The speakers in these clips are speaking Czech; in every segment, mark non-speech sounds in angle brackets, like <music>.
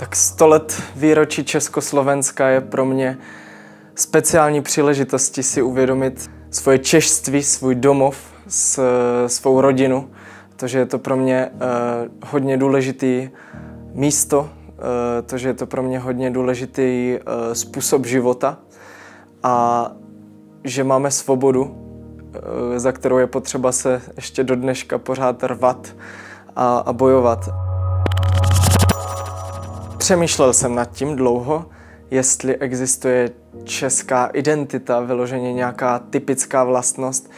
Tak 100 let výročí Československa je pro mě speciální příležitosti si uvědomit svoje češství, svůj domov, s, svou rodinu, protože je to pro mě uh, hodně důležitý místo, uh, to, že je to pro mě hodně důležitý uh, způsob života a že máme svobodu, uh, za kterou je potřeba se ještě do dneška pořád rvat a, a bojovat. Přemýšlel jsem nad tím dlouho, jestli existuje česká identita, vyloženě nějaká typická vlastnost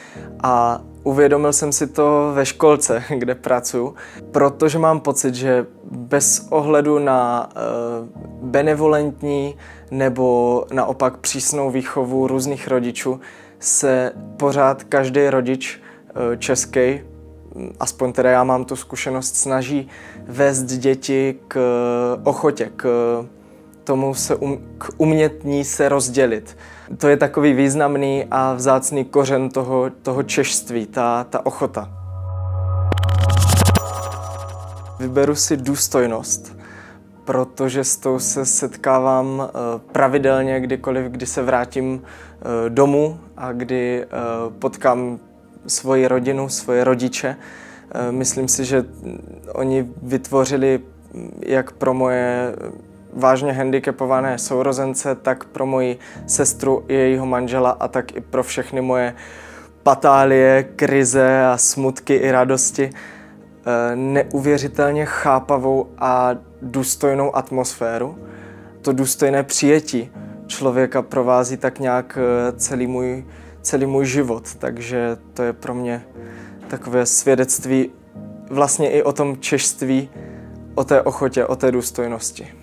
a uvědomil jsem si to ve školce, <laughs> kde pracuji, protože mám pocit, že bez ohledu na uh, benevolentní nebo naopak přísnou výchovu různých rodičů se pořád každý rodič uh, český aspoň teda já mám tu zkušenost, snaží vést děti k ochotě, k tomu se um, k umětní se rozdělit. To je takový významný a vzácný kořen toho, toho češství, ta, ta ochota. Vyberu si důstojnost, protože s tou se setkávám eh, pravidelně, kdykoliv, kdy se vrátím eh, domů a kdy eh, potkám svoji rodinu, svoje rodiče. Myslím si, že oni vytvořili jak pro moje vážně handicapované sourozence, tak pro moji sestru i jejího manžela a tak i pro všechny moje patálie, krize a smutky i radosti eh, neuvěřitelně chápavou a důstojnou atmosféru. To důstojné přijetí člověka provází tak nějak eh, celý můj, celý můj život, takže to je pro mě takové svědectví vlastně i o tom češství, o té ochotě, o té důstojnosti.